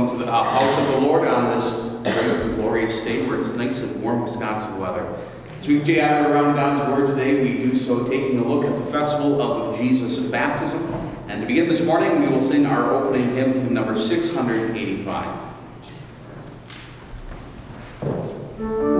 welcome to the uh, house of the Lord on this glorious day where it's nice and warm Wisconsin weather. As we gather around God's Word today, we do so taking a look at the festival of Jesus' baptism. And to begin this morning, we will sing our opening hymn, hymn number 685.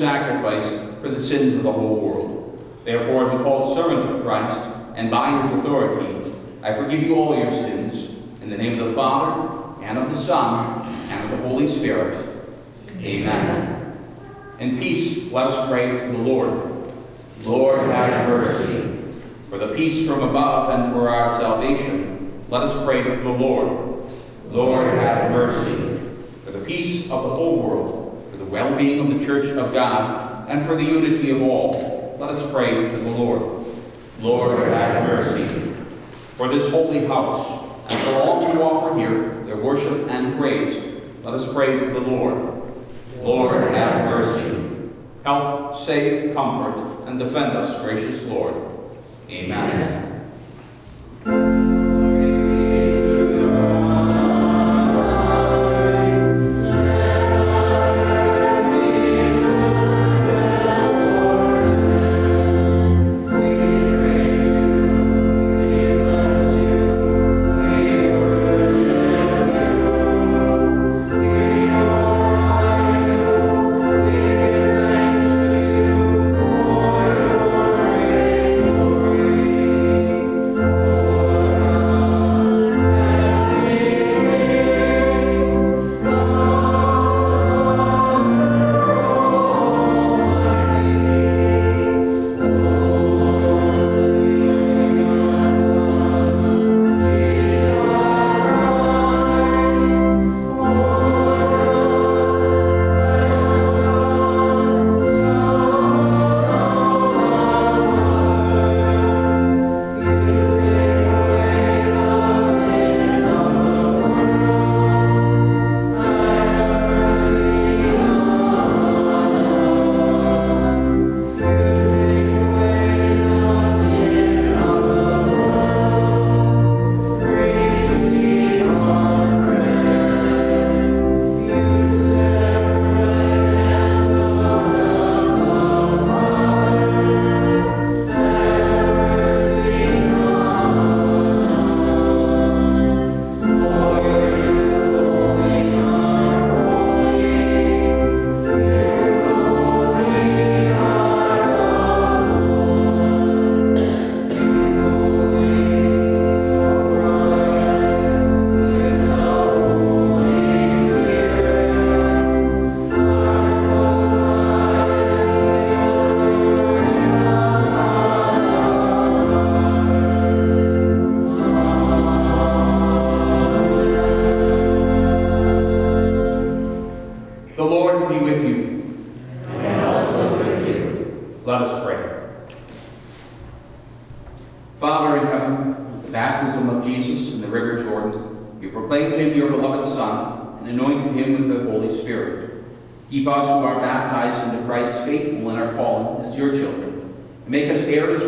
Sacrifice for the sins of the whole world. Therefore, as a called servant of Christ, and by his authority, I forgive you all your sins, in the name of the Father, and of the Son, and of the Holy Spirit. Amen. In peace, let us pray to the Lord. Lord, have mercy. For the peace from above and for our salvation, let us pray to the Lord. Lord, have mercy. For the peace of the whole world, well-being of the church of God, and for the unity of all, let us pray to the Lord. Lord, have mercy. For this holy house, and for all who offer here their worship and praise, let us pray to the Lord. Lord, have mercy. Help, save, comfort, and defend us, gracious Lord. Amen. Keep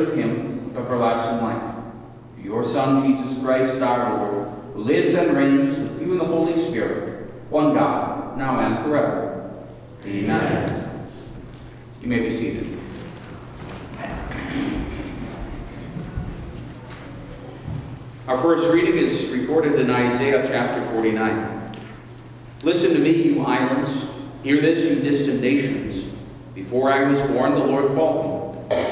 with him of everlasting life. Your Son, Jesus Christ, our Lord, who lives and reigns with you in the Holy Spirit, one God, now and forever. Amen. You may be seated. Our first reading is recorded in Isaiah chapter 49. Listen to me, you islands Hear this, you distant nations. Before I was born, the Lord called me.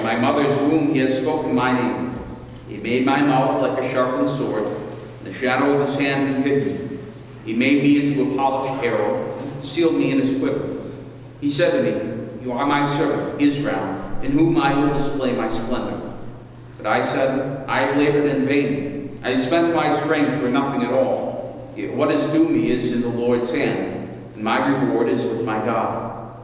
In my mother's womb, he has spoken my name. He made my mouth like a sharpened sword. In the shadow of his hand, he hid me. He made me into a polished arrow and concealed me in his quiver. He said to me, You are my servant, Israel, in whom I will display my splendor. But I said, I have labored in vain. I spent my strength for nothing at all. Yet what is due me is in the Lord's hand and my reward is with my God.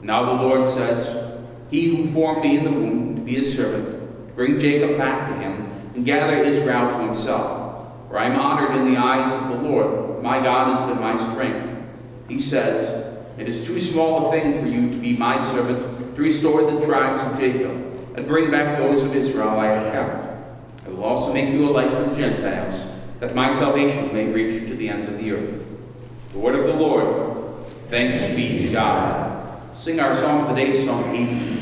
Now the Lord says, He who formed me in the womb be his servant, bring Jacob back to him, and gather Israel to himself. For I am honored in the eyes of the Lord. My God has been my strength. He says, It is too small a thing for you to be my servant, to restore the tribes of Jacob, and bring back those of Israel I have kept. I will also make you a light for the Gentiles, that my salvation may reach to the ends of the earth. The word of the Lord. Thanks be to God. Sing our song of the day, Song 82.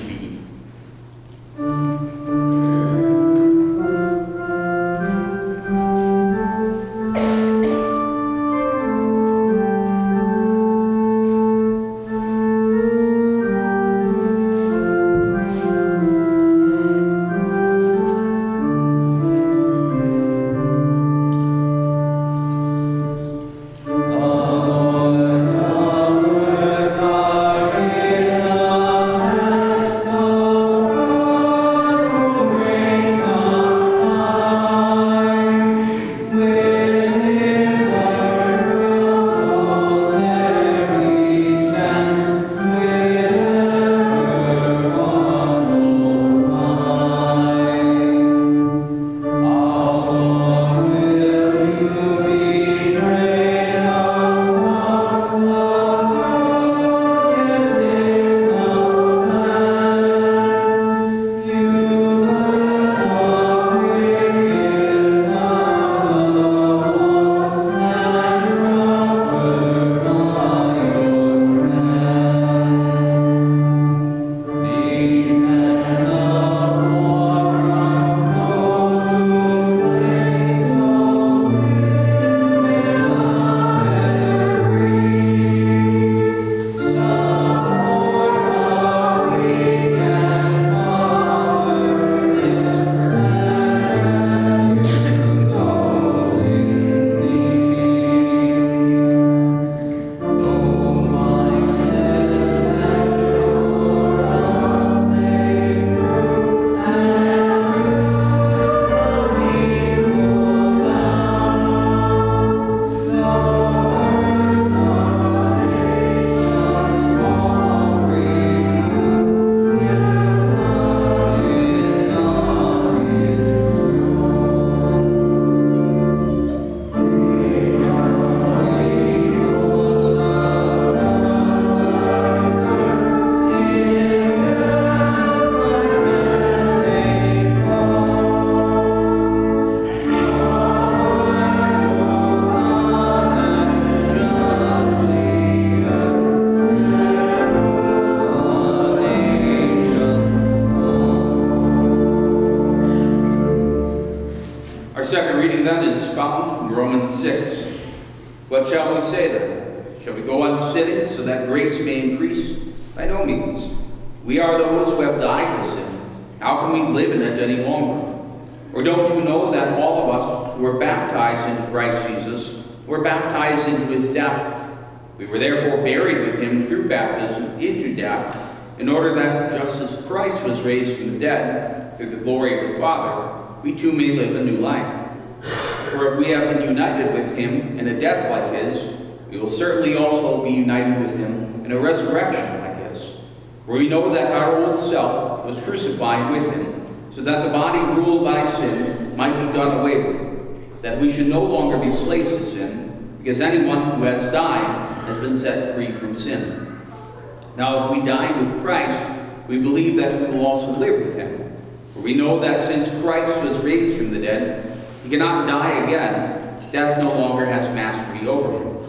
We should no longer be slaves to sin, because anyone who has died has been set free from sin. Now if we died with Christ, we believe that we will also live with him. For we know that since Christ was raised from the dead, he cannot die again. Death no longer has mastery over him.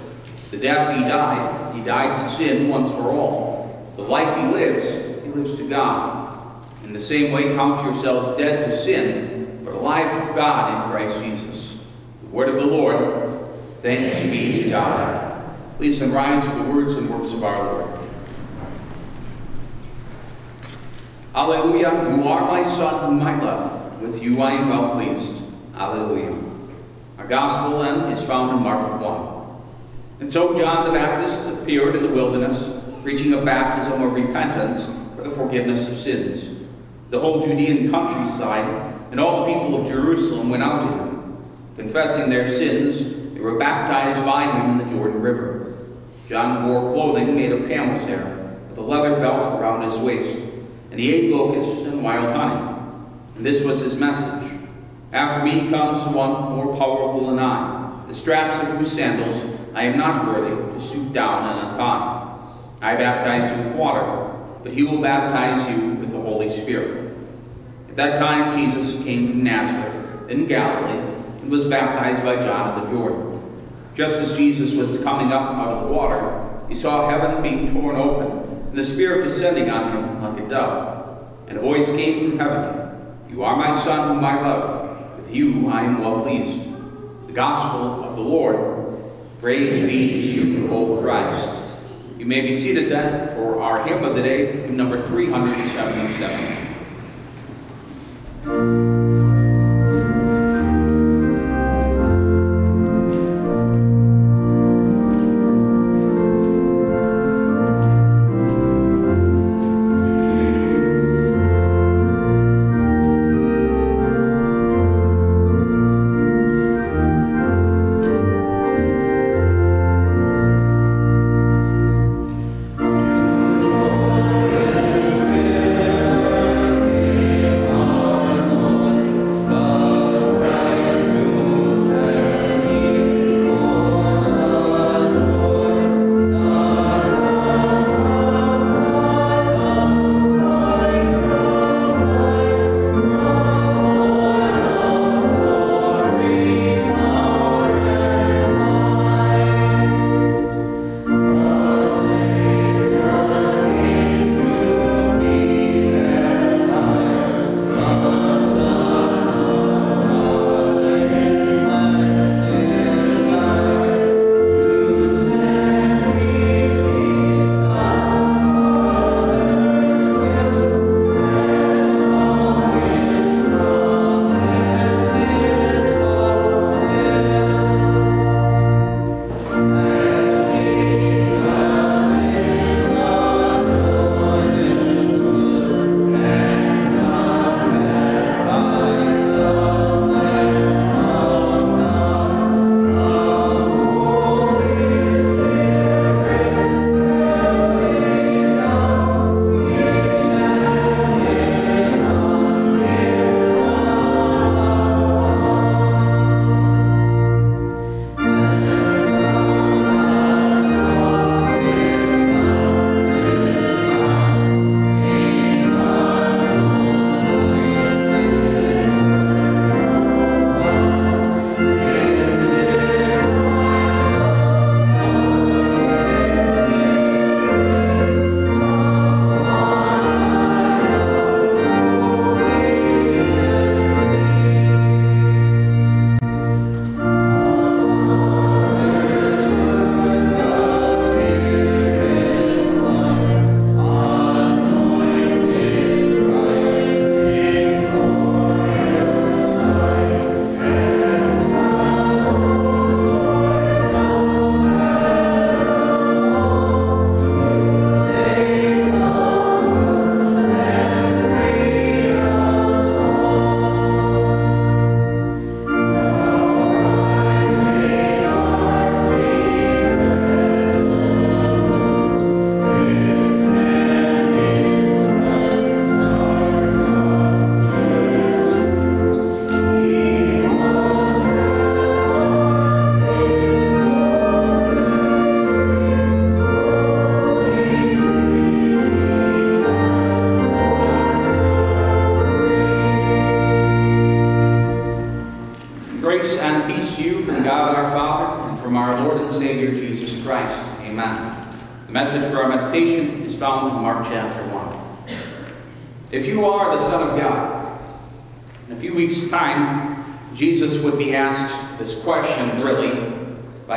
The death he died, he died to sin once for all. The life he lives, he lives to God. In the same way, count yourselves dead to sin, but alive to God in Christ Jesus. Word of the Lord. Thanks be to God. Please rise for the words and works of our Lord. Alleluia, you are my son whom I love. With you I am well pleased. Alleluia. Our gospel then is found in Mark 1. And so John the Baptist appeared in the wilderness, preaching a baptism of repentance for the forgiveness of sins. The whole Judean countryside and all the people of Jerusalem went out to him. Confessing their sins, they were baptized by him in the Jordan River. John wore clothing made of camel's hair, with a leather belt around his waist and he ate locusts and wild honey. And this was his message. After me comes one more powerful than I, the straps of whose sandals I am not worthy to stoop down and untie. I baptize you with water, but he will baptize you with the Holy Spirit. At that time Jesus came from Nazareth in Galilee was baptized by John of the Jordan. Just as Jesus was coming up out of the water, he saw heaven being torn open and the Spirit descending on him like a dove. And a voice came from heaven, You are my Son whom I love. With you I am well pleased. The Gospel of the Lord. Praise be to you, O Christ. You may be seated then for our hymn of the day, hymn number 377.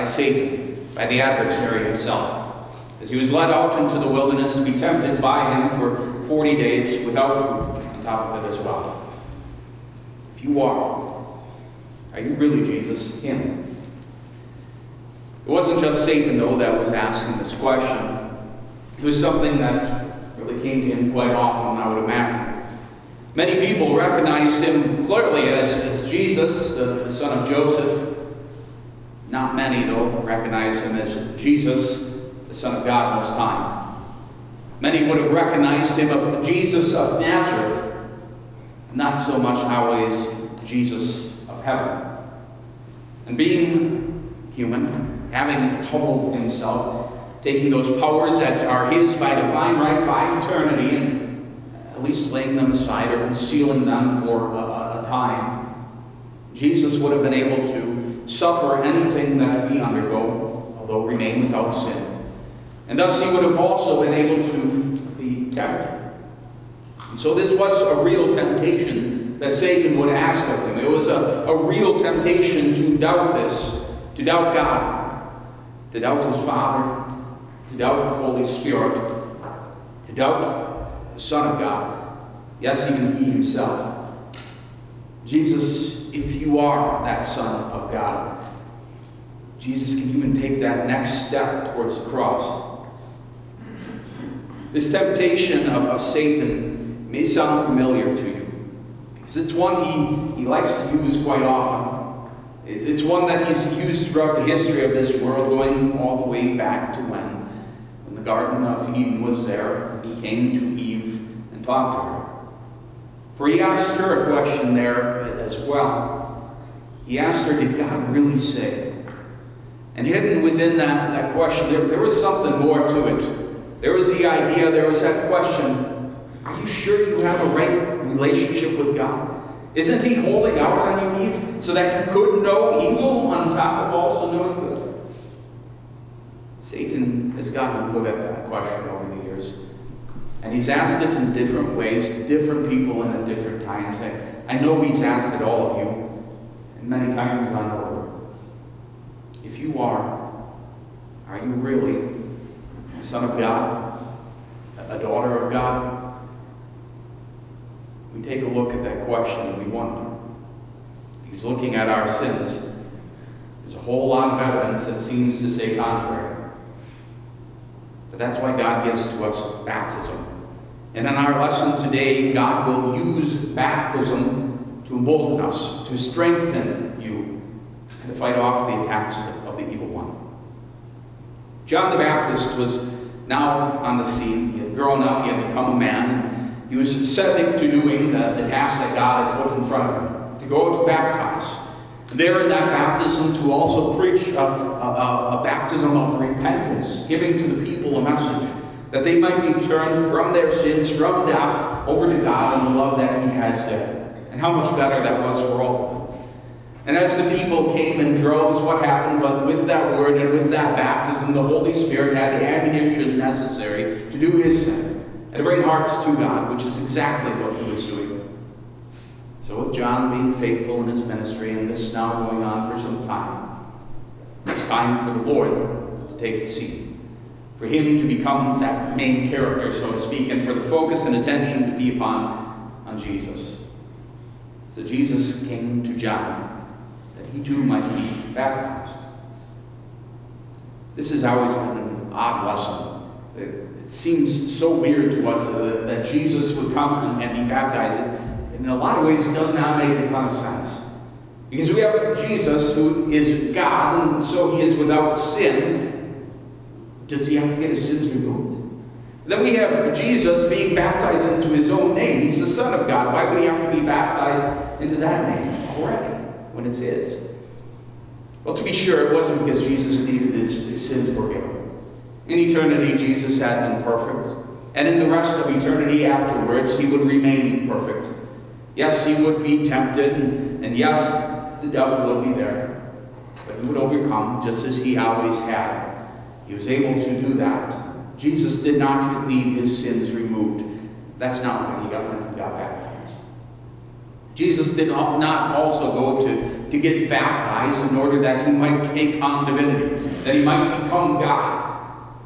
By Satan, by the adversary himself, as he was led out into the wilderness to be tempted by him for 40 days without food on top of it as well. If you are, are you really Jesus? Him? It wasn't just Satan, though, that was asking this question. It was something that really came to him quite often, I would imagine. Many people recognized him clearly as, as Jesus, the, the son of Joseph. Not many, though, recognized him as Jesus, the Son of God Most High. Many would have recognized him of Jesus of Nazareth, not so much always Jesus of heaven. And being human, having humbled himself, taking those powers that are his by divine right, by eternity, and at least laying them aside or concealing them for a, a time. Jesus would have been able to suffer anything that we undergo, although remain without sin. And thus he would have also been able to be tempted. And so this was a real temptation that Satan would ask of him. It was a, a real temptation to doubt this, to doubt God, to doubt his Father, to doubt the Holy Spirit, to doubt the Son of God, yes, even he himself. Jesus, if you are that Son of God, Jesus can even take that next step towards the cross. This temptation of, of Satan may sound familiar to you, because it's one he, he likes to use quite often. It's one that he's used throughout the history of this world, going all the way back to when, when the Garden of Eden was there. He came to Eve and talked to her. For he asked her a question there as well. He asked her, Did God really say? And hidden within that, that question, there, there was something more to it. There was the idea, there was that question Are you sure you have a right relationship with God? Isn't he holding out on you, Eve, so that you could know evil on top of also knowing good? Satan has gotten good at that question over the. And he's asked it in different ways, different people and at different times. I, I know he's asked it all of you, and many times on over. If you are, are you really a son of God, a daughter of God? we take a look at that question and we wonder. He's looking at our sins. There's a whole lot of evidence that seems to say contrary. But that's why God gives to us baptism. And in our lesson today, God will use baptism to embolden us, to strengthen you, and to fight off the attacks of the evil one. John the Baptist was now on the scene. He had grown up, he had become a man, he was setting to doing the, the task that God had put in front of him, to go to baptize. And there in that baptism to also preach a, a, a baptism of repentance, giving to the people a message that they might be turned from their sins, from death, over to God and the love that he has there. And how much better that was for all. And as the people came in droves, what happened? But with that word and with that baptism, the Holy Spirit had the ammunition necessary to do his thing and to bring hearts to God, which is exactly what he was doing. So with John being faithful in his ministry, and this now going on for some time, it's time for the Lord to take the seat. For him to become that main character, so to speak, and for the focus and attention to be upon on Jesus. So Jesus came to John that he too might be baptized. This has always been an odd lesson it seems so weird to us that, that Jesus would come and, and, be baptized. in a lot of ways, it does not make a ton of sense. Because we have Jesus who is God, and so he is without sin. Does he have to get his sins removed? Then we have Jesus being baptized into his own name. He's the Son of God. Why would he have to be baptized into that name already when it's his? Well, to be sure, it wasn't because Jesus needed his, his sins forgiven. In eternity, Jesus had been perfect. And in the rest of eternity afterwards, he would remain perfect. Yes, he would be tempted, and, and yes, the devil would be there. But he would overcome just as he always had. He was able to do that. Jesus did not need his sins removed. That's not why he got, when he got baptized. Jesus did not also go to, to get baptized in order that he might take on divinity, that he might become God.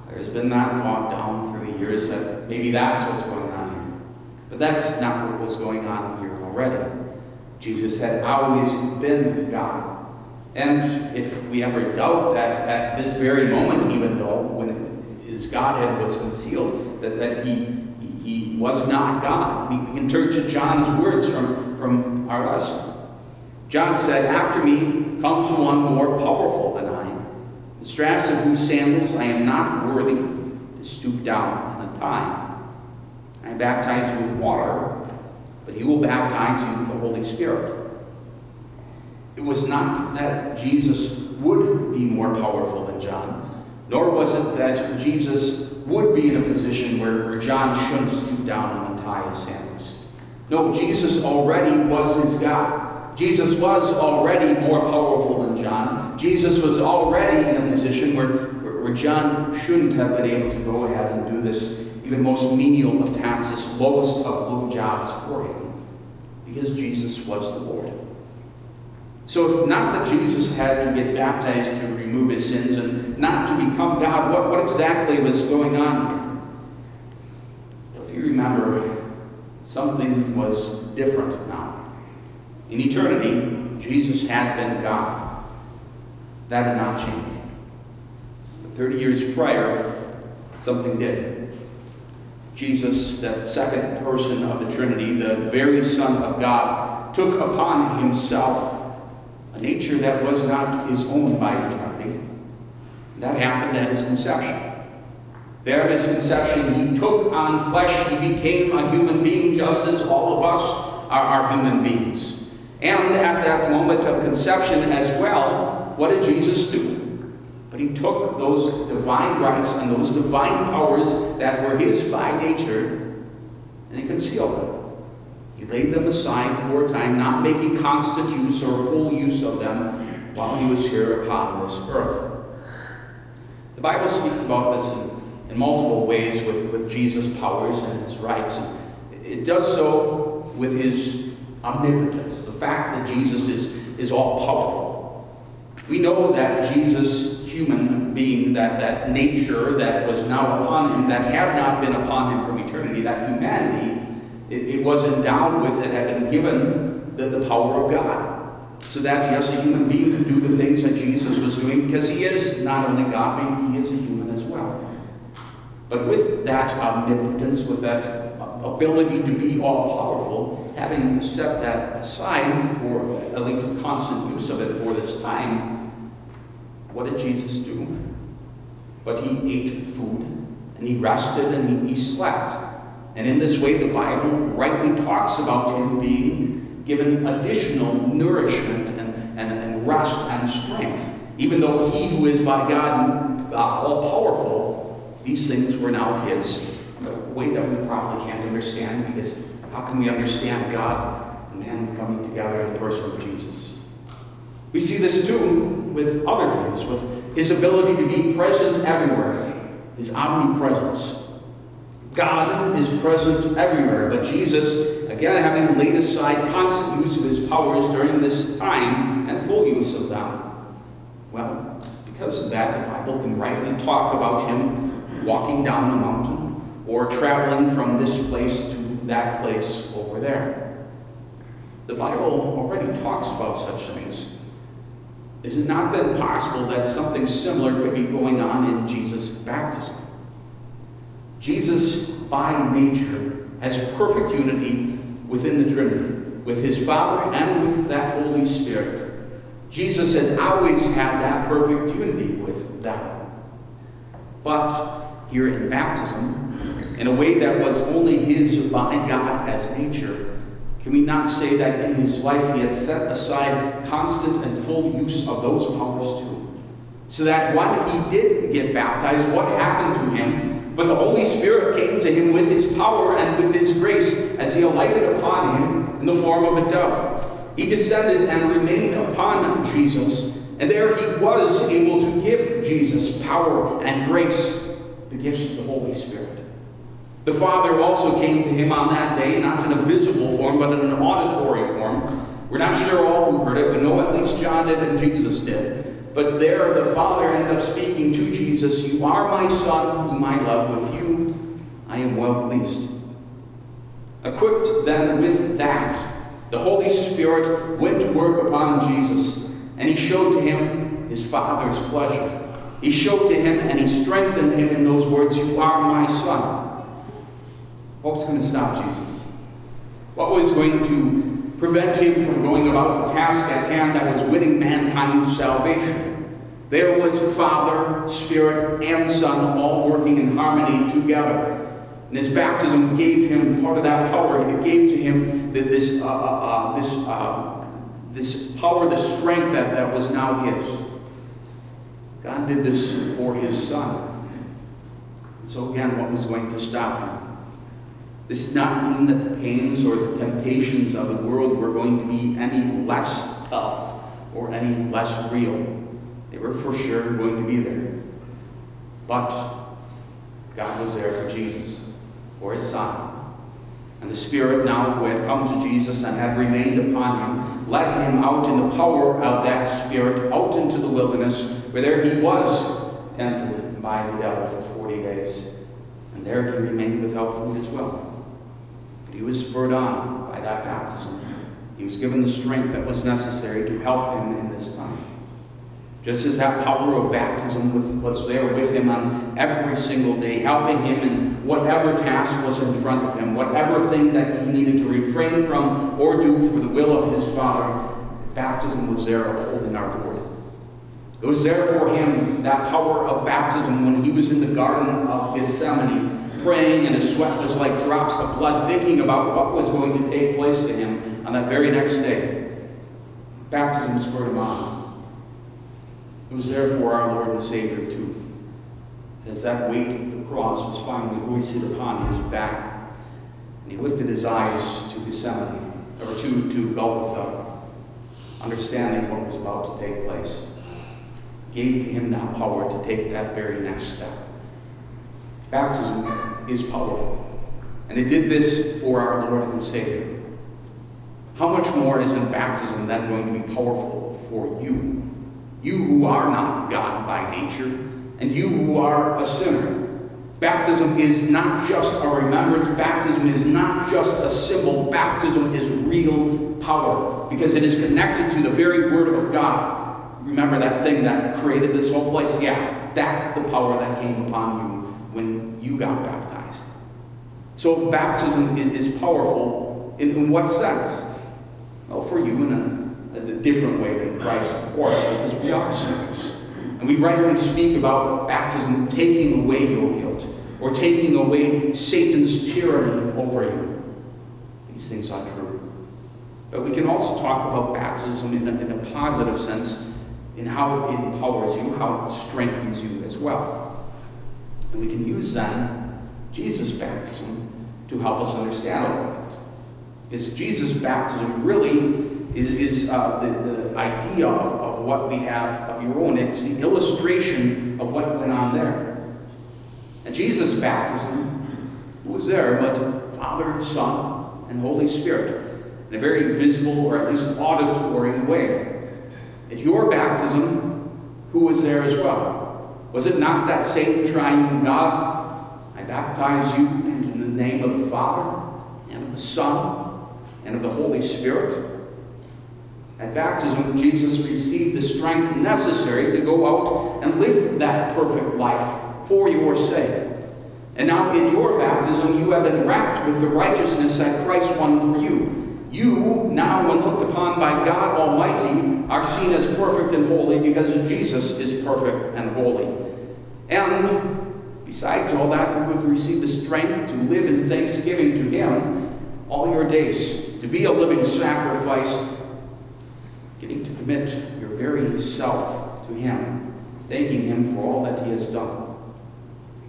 There's been that thought down through the years that maybe that's what's going on here. But that's not what was going on here already. Jesus had always been God. And if we ever doubt that at this very moment, even though when his Godhead was concealed, that, that he, he was not God, we, can turn to John's words from, from our lesson. John said, After me comes one more powerful than I, the straps of whose sandals I am not worthy to stoop down and untie. I baptize you with water, but he will baptize you with the Holy Spirit. It was not that Jesus would be more powerful than John, nor was it that Jesus would be in a position where, where John shouldn't stoop down and untie his sandals. No, Jesus already was his God. Jesus was already more powerful than John. Jesus was already in a position where, where, where John shouldn't have been able to go ahead and do this even most menial of tasks, lowest of low jobs for him, because Jesus was the Lord. So if not that Jesus had to get baptized to remove his sins and not to become God, what, what exactly was going on here? If you remember, something was different now. In eternity, Jesus had been God. That had not changed. But 30 years prior, something did. Jesus, that second person of the Trinity, the very Son of God, took upon himself a nature that was not his own by eternity. That happened at his conception. There at his conception, he took on flesh. He became a human being just as all of us are, are human beings. And at that moment of conception as well, what did Jesus do? But he took those divine rights and those divine powers that were his by nature, and he concealed them. Laid them aside for a time, not making constant use or full use of them while he was here upon this earth. The Bible speaks about this in, in multiple ways with, with Jesus' powers and his rights. It does so with his omnipotence, the fact that Jesus is, is all powerful. We know that Jesus, human being, that, that nature that was now upon him, that had not been upon him from eternity, that humanity, it, it was endowed with, it had been given the, the power of God. So that, yes, a human being could do the things that Jesus was doing, because he is not only God, but he is a human as well. But with that omnipotence, with that ability to be all-powerful, having set that aside for at least constant use of it for this time, what did Jesus do? But he ate food, and he rested, and he, he slept. And in this way, the Bible rightly talks about him being given additional nourishment and, and, and rest and strength. Even though he who is by God uh, all powerful, these things were now his. A way that we probably can't understand because how can we understand God and man coming together in the person of Jesus? We see this too with other things, with his ability to be present everywhere, his omnipresence. God is present everywhere, but Jesus, again, having laid aside constant use of his powers during this time and full use of them, well, because of that, the Bible can rightly talk about him walking down a mountain or traveling from this place to that place over there. The Bible already talks about such things. Is it not then possible that something similar could be going on in Jesus' baptism? Jesus, by nature, has perfect unity within the Trinity, with his Father and with that Holy Spirit. Jesus has always had that perfect unity with them. But here in baptism, in a way that was only his by God as nature, can we not say that in his life he had set aside constant and full use of those powers too? So that when he did get baptized, what happened to him but the Holy Spirit came to him with his power and with his grace as he alighted upon him in the form of a dove. He descended and remained upon Jesus, And there he was able to give Jesus power and grace, the gifts of the Holy Spirit. The Father also came to him on that day, not in a visible form, but in an auditory form. We're not sure all who heard it. We know at least John did and Jesus did. But there the Father ended up speaking to Jesus, You are my Son, whom I love. With you I am well pleased. Equipped then with that, the Holy Spirit went to work upon Jesus, and he showed to him his Father's pleasure. He showed to him and he strengthened him in those words, You are my Son. What was going to stop Jesus? What was going to prevent him from going about the task at hand that was winning mankind salvation? There was Father, Spirit, and Son all working in harmony together. And his baptism gave him part of that power. It gave to him this, uh, uh, uh, this, uh, this power, the strength that, that was now his. God did this for his son. And so again, what was going to stop him? This did not mean that the pains or the temptations of the world were going to be any less tough or any less real. They were for sure going to be there. But God was there for Jesus, for his son. And the Spirit now who had come to Jesus and had remained upon him, led him out in the power of that Spirit, out into the wilderness, where there he was tempted by the devil for 40 days. And there he remained without food as well. But he was spurred on by that baptism. He was given the strength that was necessary to help him in this. Just as that power of baptism was there with him on every single day, helping him in whatever task was in front of him, whatever thing that he needed to refrain from or do for the will of his Father, baptism was there upholding our Lord. It was there for him, that power of baptism, when he was in the Garden of Gethsemane, praying and his sweat was like drops of blood, thinking about what was going to take place to him on that very next day. Baptism spurred him on. It was there for our Lord and Savior too. As that weight of the cross was finally hoisted upon his back, and he lifted his eyes to Gethsemane, or to, to Golgotha, understanding what was about to take place, gave to him that power to take that very next step. Baptism is powerful. And it did this for our Lord and Savior. How much more isn't baptism then going to be powerful for you? You who are not God by nature, and you who are a sinner. Baptism is not just a remembrance. Baptism is not just a symbol. Baptism is real power because it is connected to the very Word of God. Remember that thing that created this whole place? Yeah, that's the power that came upon you when you got baptized. So if baptism is powerful, in, what sense? Well, for you in a, a different way than Christ, because we are sinners. And we rightly speak about baptism taking away your guilt or taking away Satan's tyranny over you. These things are true. But we can also talk about baptism in a, in a positive sense in how it empowers you, how it strengthens you as well. And we can use then Jesus' baptism to help us understand all that. Because Jesus' baptism really is, is uh, the, the, idea of what we have of your own. It's the illustration of what went on there. And Jesus' baptism was there, but Father, Son, and Holy Spirit in a very visible or at least auditory way. At your baptism, who was there as well? Was it not that same triune God? I baptize you in the name of the Father, and of the Son, and of the Holy Spirit. At baptism, Jesus received the strength necessary to go out and live that perfect life for your sake. And now in your baptism, you have been wrapped with the righteousness that Christ won for you. You, now when looked upon by God Almighty, are seen as perfect and holy because Jesus is perfect and holy. And besides all that, you have received the strength to live in thanksgiving to Him all your days, to be a living sacrifice, getting to commit your very self to Him, thanking Him for all that He has done.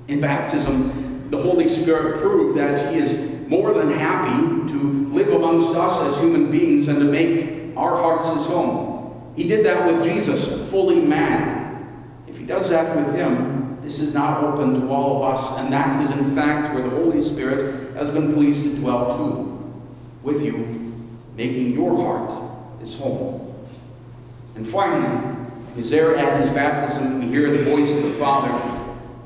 In baptism, the Holy Spirit proved that He is more than happy to live amongst us as human beings and to make our hearts his home. He did that with Jesus fully man. If he does that with him, this is not open to all of us, and that is in fact where the Holy Spirit has been pleased to dwell too, with you, making your heart his home. And finally, is there at his baptism we hear the voice of the Father,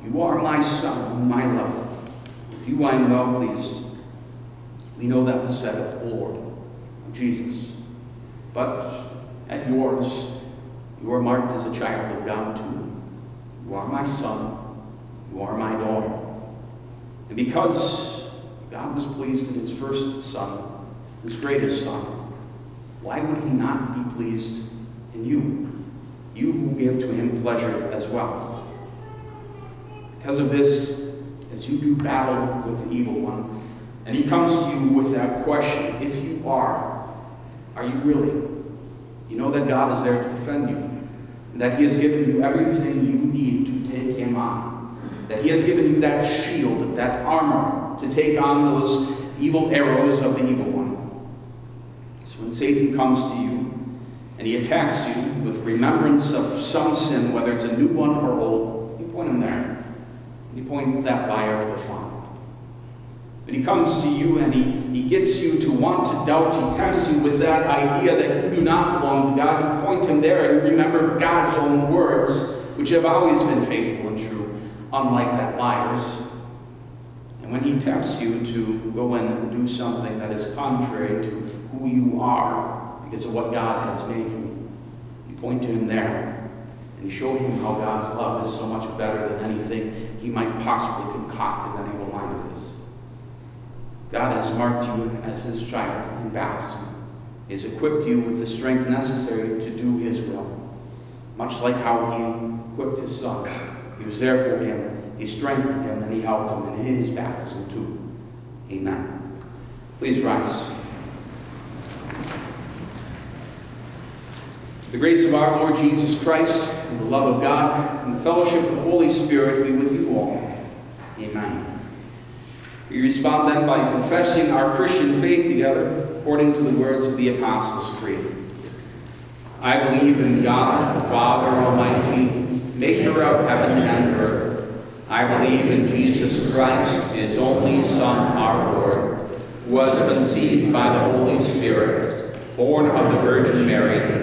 You are my Son, whom I love. With you I am well pleased. We know that was said of the Lord, of Jesus. But at yours, you are marked as a child of God too. You are my son. You are my daughter. And because God was pleased in his first son, his greatest son, why would he not be pleased in you? You who give to him pleasure as well. Because of this, as you do battle with the evil one, and he comes to you with that question, if you are, are you really? You know that God is there to defend you, and that he has given you everything you need to take him on, that he has given you that shield, that armor to take on those evil arrows of the evil one. So when Satan comes to you, and he attacks you with remembrance of some sin, whether it's a new one or old, you point him there. You point that liar to the fire. But he comes to you and he, he gets you to want to doubt. He tempts you with that idea that you do not belong to God. You point him there and you remember God's own words, which have always been faithful and true, unlike that liar's. And when he tempts you to go and do something that is contrary to who you are of what God has made you, you point to him there. And you show him how God's love is so much better than anything he might possibly concoct in any mind of his. God has marked you as his child in baptism. He has equipped you with the strength necessary to do his will. Much like how he equipped his son. He was there for him, he strengthened him, and he helped him in his baptism too. Amen. Please rise. The grace of our Lord Jesus Christ, and the love of God, and the fellowship of the Holy Spirit be with you all. Amen. We respond then by confessing our Christian faith together according to the words of the Apostles' Creed. I believe in God, the Father Almighty, maker of heaven and earth. I believe in Jesus Christ, his only Son, our Lord, was conceived by the Holy Spirit, born of the Virgin Mary,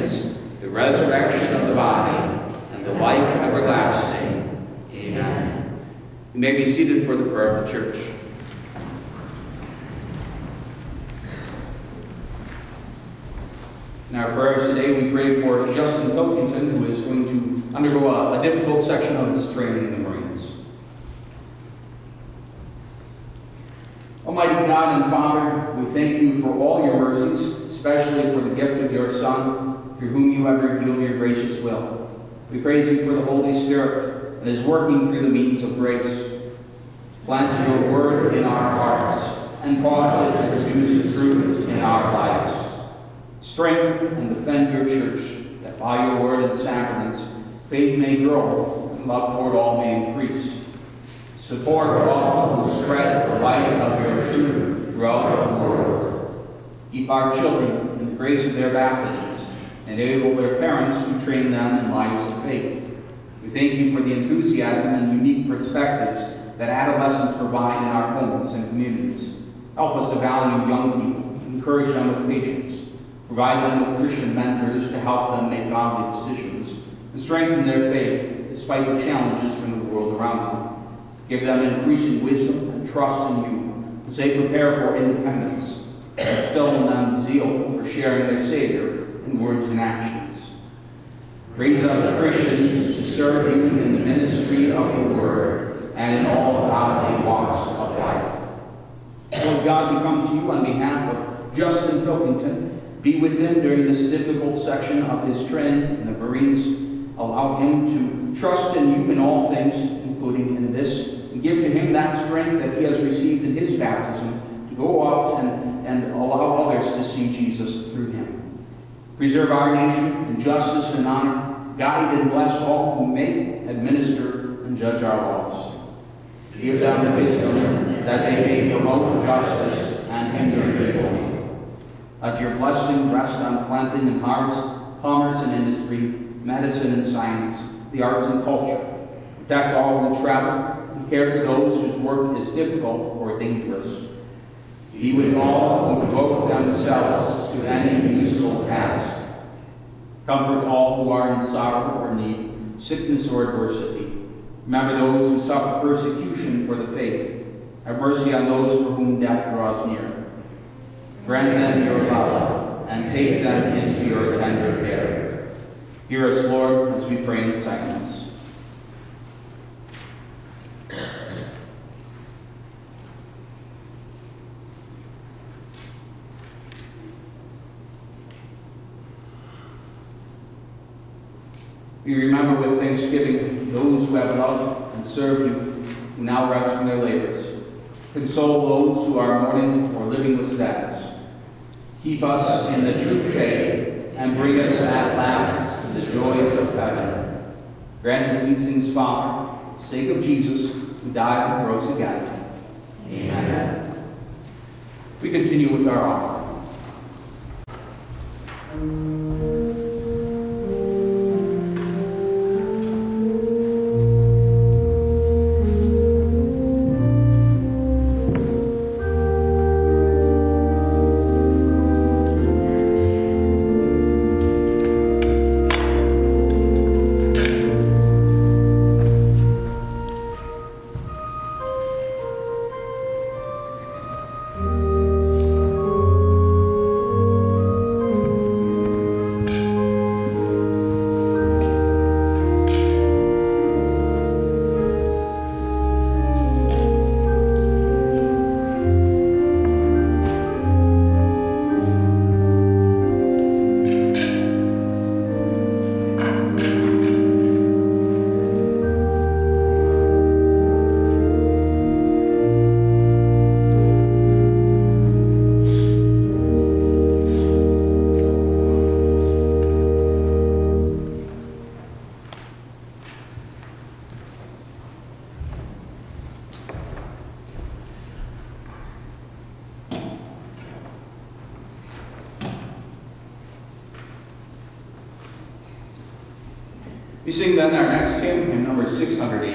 resurrection of the body, and the life everlasting. Amen. You may be seated for the prayer of the church. In our prayers today, we pray for Justin Pilkington, who is going to undergo a, a difficult section of his training in the Marines. Almighty God and Father, we thank you for all your mercies, especially for the gift of your Son, through whom you have revealed your gracious will. We praise you for the Holy Spirit that is working through the means of grace. Plant your word in our hearts and cause it to produce fruit in our lives. Strengthen and defend your church, that by your word and sacraments faith may grow and love toward all may increase. Support all who spread the light of your truth throughout the world. Keep our children in the grace of their baptisms, and enable their parents to train them in lives of faith. We thank you for the enthusiasm and unique perspectives that adolescents provide in our homes and communities. Help us to value young people, encourage them with patience, Provide them with Christian mentors to help them make godly decisions and strengthen their faith despite the challenges from the world around them. Give them increasing wisdom and trust in you as they prepare for independence. Instill in them zeal for sharing their Savior in words and actions. Raise up Christians to serve you in the ministry of the Word and in all godly walks of life. Lord God, we come to you on behalf of Justin Pilkington, be with him during this difficult section of his trend in the Marines. allow him to trust in you in all things, including in this, and give to him that strength that he has received in his baptism to go out and, and allow others to see Jesus through him. Preserve our nation in justice and honor. Guide and bless all who make, administer, and judge our laws. Give them the wisdom that they may promote justice and hinder evil. Let your blessing rest on planting and harvest, commerce and industry, medicine and science, the arts and culture. Protect all who travel and care for those whose work is difficult or dangerous. Be with all who devote themselves to any useful task. Comfort all who are in sorrow or need, sickness or adversity. Remember those who suffer persecution for the faith. Have mercy on those for whom death draws near. Grant them your love, and take them into your tender care. Hear us, Lord, as we pray in silence. We remember with thanksgiving those who have loved and served you, who now rest from their labors. Console those who are mourning or living with sadness. Keep us in the true faith and bring us at last to the joys of heaven. Grant us these things, Father, the sake of Jesus, who died and rose again. Amen. We continue with our offering. We sing then our next hymn, hymn number 680.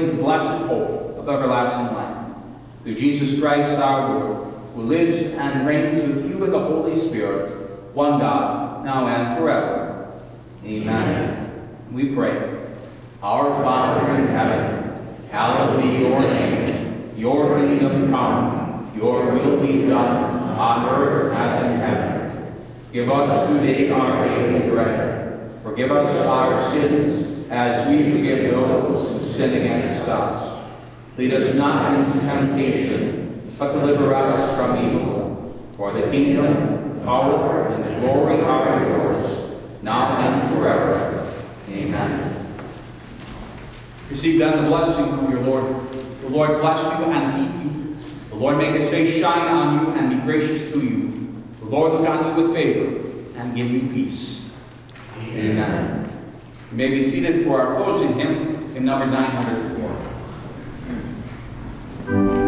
To the blessed hope of everlasting life. Through Jesus Christ our Lord, who lives and reigns with you in the Holy Spirit, one God, now and forever. Amen. We pray. Our Father in heaven, hallowed be your name. Your kingdom come, your will be done, on earth as in heaven. Give us today our daily bread. Forgive us our sins, as we forgive those who sin against us. Lead us not into temptation, but deliver us from evil. For the kingdom, power, and the glory are yours, now and forever. Amen. Receive then the blessing of your Lord. The Lord bless you and keep you. The Lord make his face shine on you and be gracious to you. The Lord look on you with favor and give you peace. Amen. Amen. You may be seated for our closing hymn, in number 904.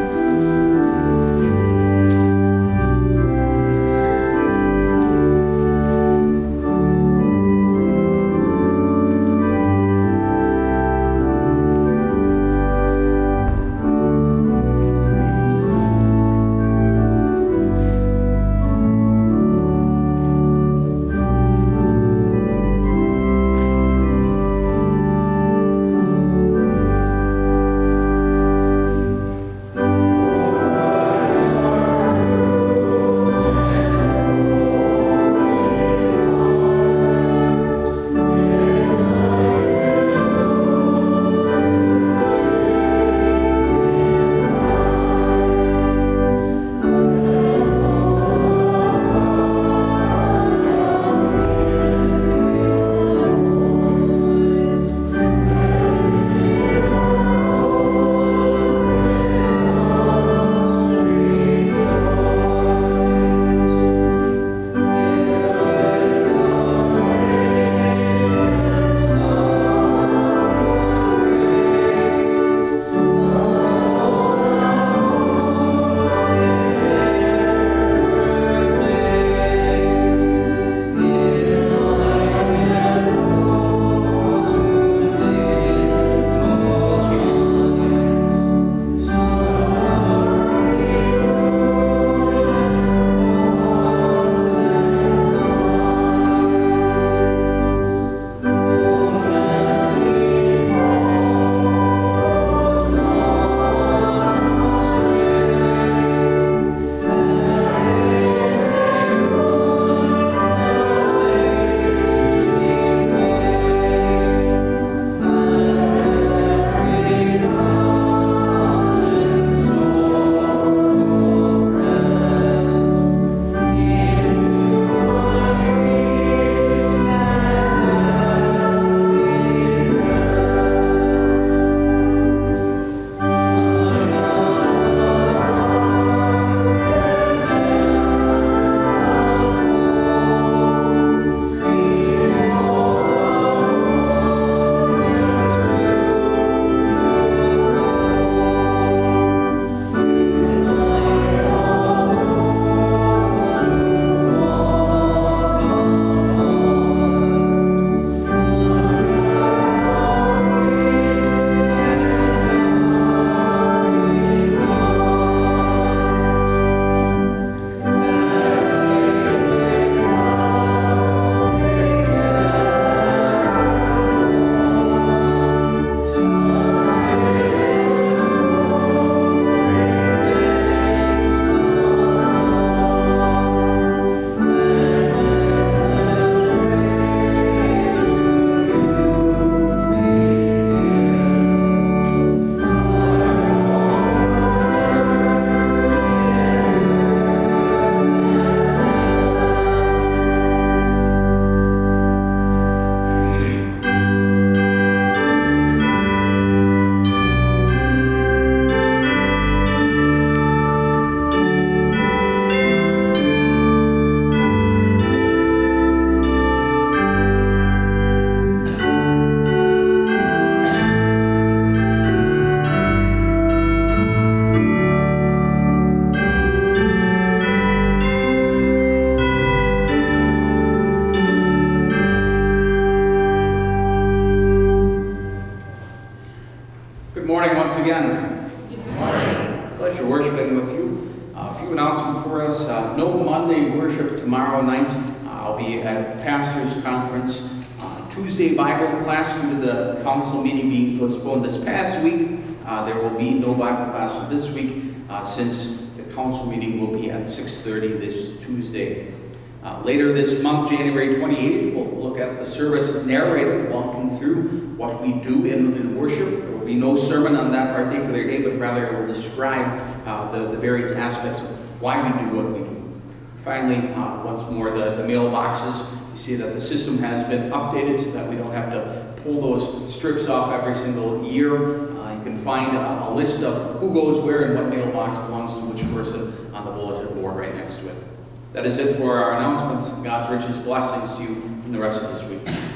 January 28th, we'll look at the service narrated, walking through what we do in, in worship. There will be no sermon on that particular day, but rather it will describe uh, the, the various aspects of why we do what we do. Finally, uh, once more, the, the mailboxes. You see that the system has been updated so that we don't have to pull those strips off every single year. Uh, you can find a, a list of who goes where and what mailbox belongs to which person on the bulletin board right next to it. That is it for our announcements. God's richest blessings to you in the rest of this week.